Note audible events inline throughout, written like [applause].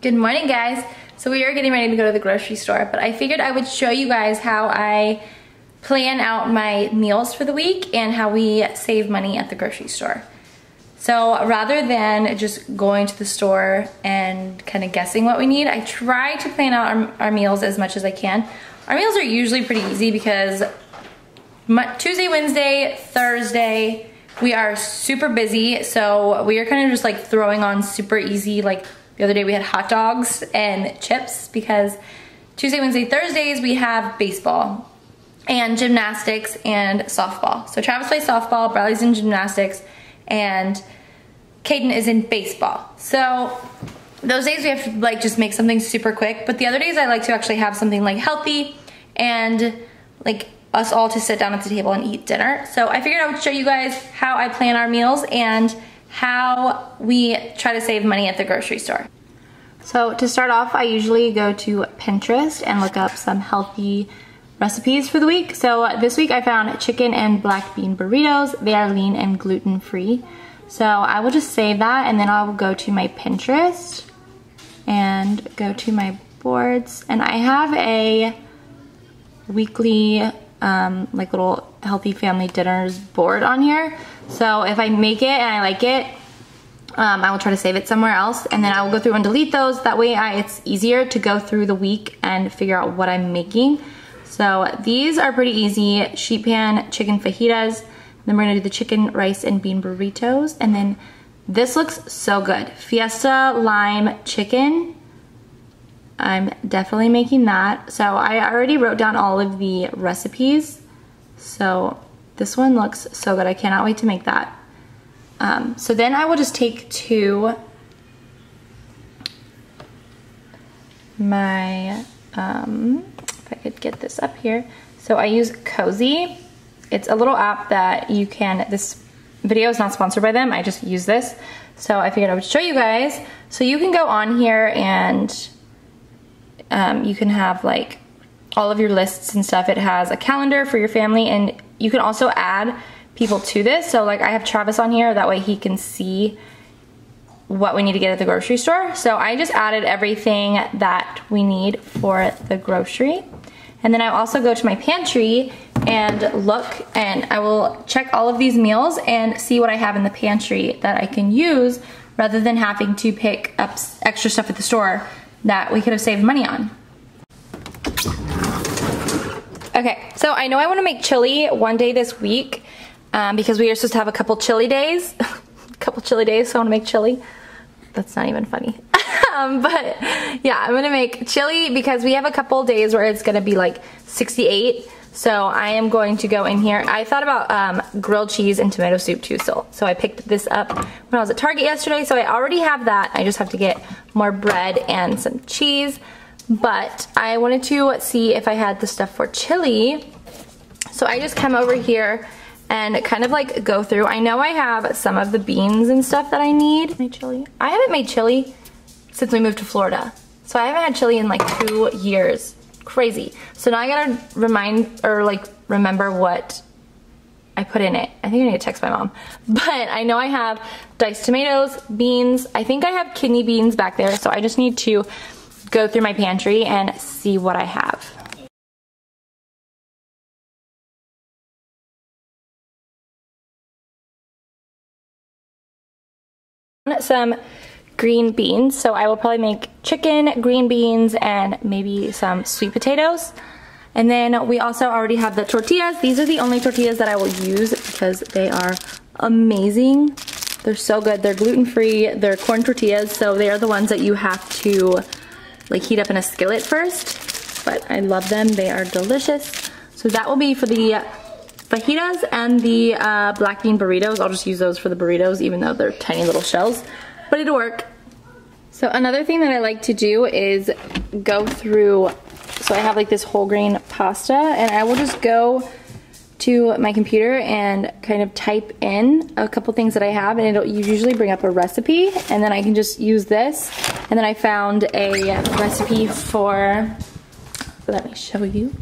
Good morning guys. So we are getting ready to go to the grocery store, but I figured I would show you guys how I plan out my meals for the week and how we save money at the grocery store. So rather than just going to the store and kind of guessing what we need, I try to plan out our, our meals as much as I can. Our meals are usually pretty easy because Tuesday, Wednesday, Thursday, we are super busy. So we are kind of just like throwing on super easy like the other day we had hot dogs and chips because Tuesday, Wednesday, Thursdays we have baseball and gymnastics and softball. So Travis plays softball, Bradley's in gymnastics, and Caden is in baseball. So those days we have to like just make something super quick, but the other days I like to actually have something like healthy and like us all to sit down at the table and eat dinner. So I figured I would show you guys how I plan our meals and how we try to save money at the grocery store. So to start off, I usually go to Pinterest and look up some healthy recipes for the week. So this week I found chicken and black bean burritos. They are lean and gluten free. So I will just save that and then I will go to my Pinterest and go to my boards. And I have a weekly um, like little healthy family dinners board on here. So if I make it and I like it, um, I will try to save it somewhere else and then I will go through and delete those. That way I, it's easier to go through the week and figure out what I'm making. So these are pretty easy. Sheet pan chicken fajitas. Then we're gonna do the chicken, rice, and bean burritos. And then this looks so good. Fiesta lime chicken. I'm definitely making that. So I already wrote down all of the recipes. So this one looks so good. I cannot wait to make that. Um, so then I will just take to my, um, if I could get this up here. So I use Cozi. It's a little app that you can, this video is not sponsored by them, I just use this. So I figured I would show you guys. So you can go on here and um, you can have like all of your lists and stuff. It has a calendar for your family and you can also add people to this. So like I have Travis on here, that way he can see what we need to get at the grocery store. So I just added everything that we need for the grocery. And then I also go to my pantry and look and I will check all of these meals and see what I have in the pantry that I can use rather than having to pick up extra stuff at the store that we could have saved money on. Okay, so I know I wanna make chili one day this week um, because we are supposed to have a couple chili days. a [laughs] couple chili days, so I wanna make chili. That's not even funny. [laughs] um, but yeah, I'm gonna make chili because we have a couple days where it's gonna be like 68. So I am going to go in here. I thought about um, grilled cheese and tomato soup too still. So I picked this up when I was at Target yesterday. So I already have that. I just have to get more bread and some cheese. But I wanted to see if I had the stuff for chili. So I just come over here and kind of like go through. I know I have some of the beans and stuff that I need. My chili. I haven't made chili since we moved to Florida. So I haven't had chili in like two years. Crazy. So now I gotta remind or like remember what I put in it. I think I need to text my mom. [laughs] But I know I have diced tomatoes, beans. I think I have kidney beans back there. So I just need to go through my pantry and see what I have. Some green beans. So I will probably make chicken, green beans, and maybe some sweet potatoes. And then we also already have the tortillas. These are the only tortillas that I will use because they are amazing. They're so good. They're gluten-free. They're corn tortillas, so they are the ones that you have to like heat up in a skillet first. But I love them. They are delicious. So that will be for the fajitas and the uh, black bean burritos. I'll just use those for the burritos even though they're tiny little shells but it'll work. So another thing that I like to do is go through, so I have like this whole grain pasta and I will just go to my computer and kind of type in a couple things that I have and it'll usually bring up a recipe and then I can just use this and then I found a recipe for, let me show you.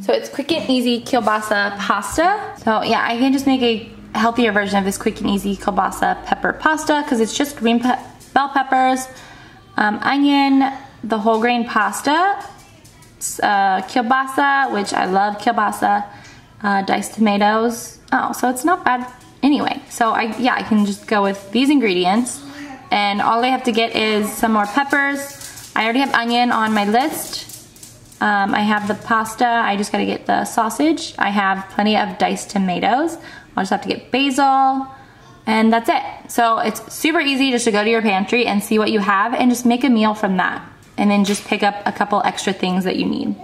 So it's quick and easy kielbasa pasta. So yeah, I can just make a healthier version of this quick and easy kielbasa pepper pasta because it's just green pe bell peppers, um, onion, the whole grain pasta, uh, kielbasa, which I love kielbasa, uh, diced tomatoes. Oh, so it's not bad anyway. So I, yeah, I can just go with these ingredients and all I have to get is some more peppers. I already have onion on my list. Um, I have the pasta, I just gotta get the sausage. I have plenty of diced tomatoes. I'll just have to get basil, and that's it. So it's super easy just to go to your pantry and see what you have and just make a meal from that. And then just pick up a couple extra things that you need.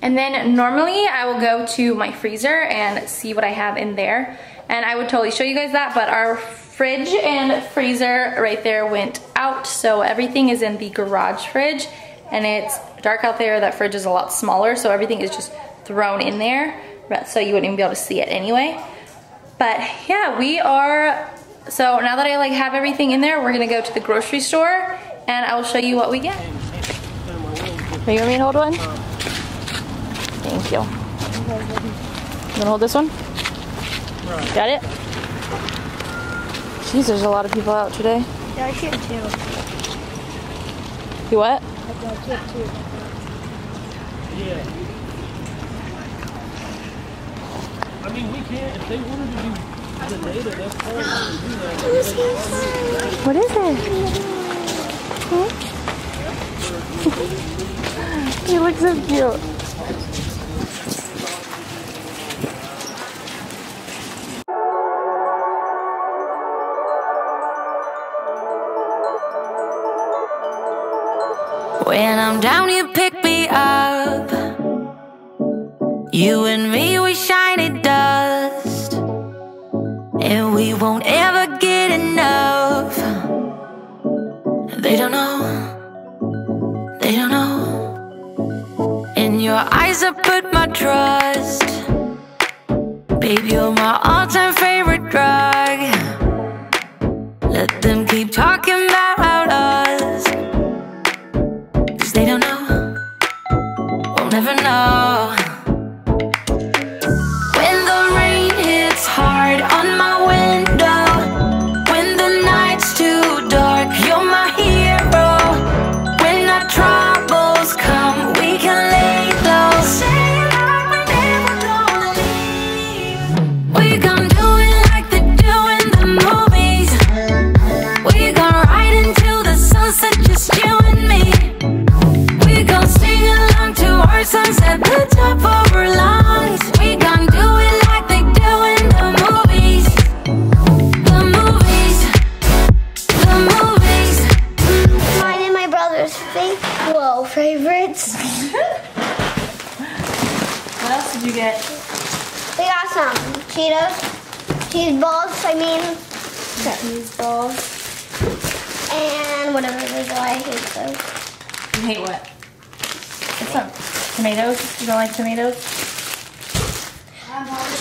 And then normally I will go to my freezer and see what I have in there. And I would totally show you guys that, but our fridge and freezer right there went out. So everything is in the garage fridge and it's dark out there. That fridge is a lot smaller. So everything is just thrown in there. So you wouldn't even be able to see it anyway. But yeah, we are, so now that I like have everything in there, we're gonna go to the grocery store and I will show you what we get. Are you want me to hold one? Thank you. You wanna hold this one? Got it? Jeez, there's a lot of people out today. Yeah, I should too. You what? I should too. Yeah. I mean, we can't, if they wanted to do the data, that's fine. We can do that. What is it? you look so cute. Down, you pick me up. You and me, we shiny dust. And we won't ever get enough. They don't know. They don't know. In your eyes, I put my trust. Babe, you're my all time favorite drug. Did you get? We got some Cheetos, cheese balls. I mean, cheese balls, and whatever it is. Oh, I hate those. You hate what? What's up? Tomatoes? You don't like tomatoes?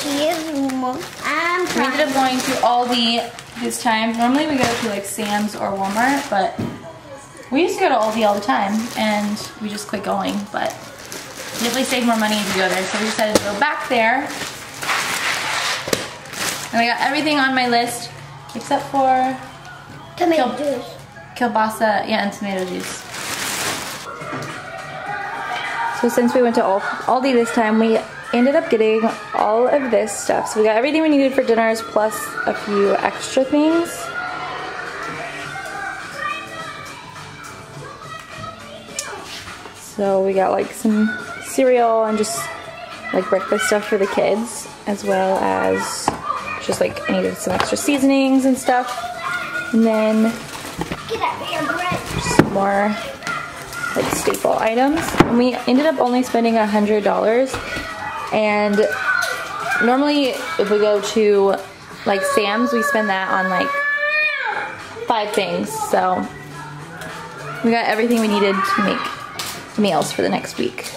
Cheese and We ended up going to Aldi this time. Normally we go to like Sam's or Walmart, but we used to go to Aldi all the time and we just quit going, but definitely save more money if you go there. So we decided to go back there. And I got everything on my list except for tomato juice. kielbasa, yeah, and tomato juice. So since we went to Aldi this time, we ended up getting all of this stuff. So we got everything we needed for dinners plus a few extra things. So we got like some cereal and just like breakfast stuff for the kids, as well as just like I needed some extra seasonings and stuff. And then Get out of here, some more like staple items. And we ended up only spending a hundred dollars. And normally if we go to like Sam's, we spend that on like five things. So we got everything we needed to make meals for the next week.